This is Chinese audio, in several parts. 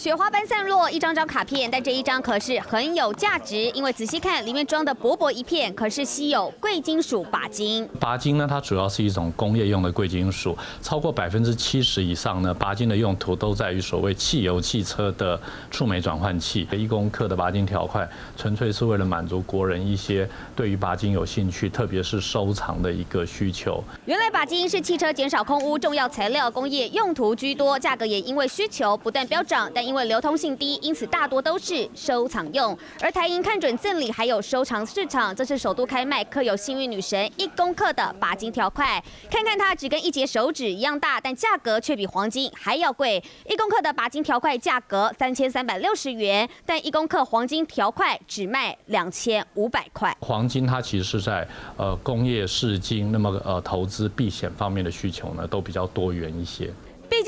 雪花般散落，一张张卡片，但这一张可是很有价值，因为仔细看，里面装的薄薄一片，可是稀有贵金属钯金。钯金呢，它主要是一种工业用的贵金属，超过百分之七十以上呢，钯金的用途都在于所谓汽油汽车的触媒转换器。一公克的钯金条块，纯粹是为了满足国人一些对于钯金有兴趣，特别是收藏的一个需求。原来钯金是汽车减少空污重要材料，工业用途居多，价格也因为需求不断飙涨，但因为流通性低，因此大多都是收藏用。而台银看准赠礼还有收藏市场，这是首度开卖刻有幸运女神一公克的钯金条块。看看它只跟一节手指一样大，但价格却比黄金还要贵。一公克的钯金条块价格三千三百六十元，但一公克黄金条块只卖两千五百块。黄金它其实是在呃工业市金，那么呃投资避险方面的需求呢都比较多元一些。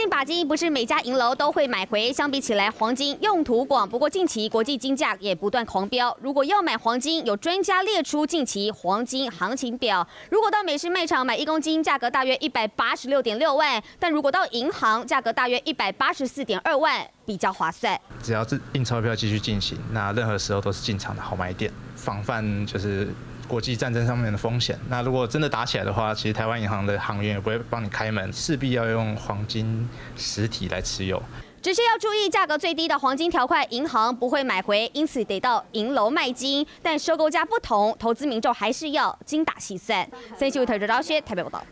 毕竟钯金不是每家银楼都会买回，相比起来，黄金用途广。不过近期国际金价也不断狂飙，如果要买黄金，有专家列出近期黄金行情表。如果到美式卖场买一公斤，价格大约一百八十六点六万；但如果到银行，价格大约一百八十四点二万，比较划算。只要是印钞票继续进行，那任何时候都是进场的好买点，防范就是。国际战争上面的风险，那如果真的打起来的话，其实台湾银行的行员也不会帮你开门，势必要用黄金实体来持有。只是要注意，价格最低的黄金条块，银行不会买回，因此得到银楼卖金。但收购价不同，投资民众还是要精打细算。三新闻特者赵轩台北报道。